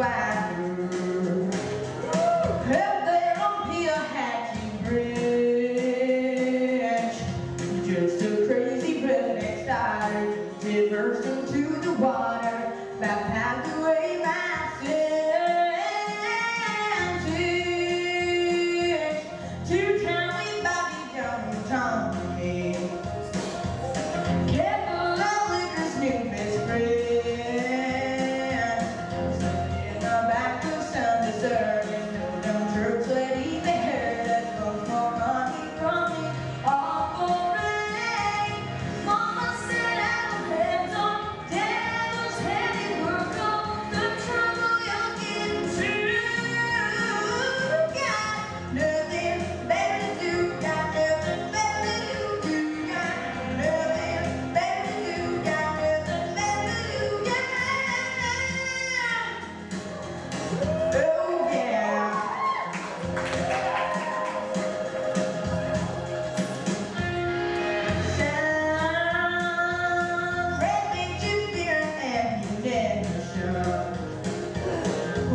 wow.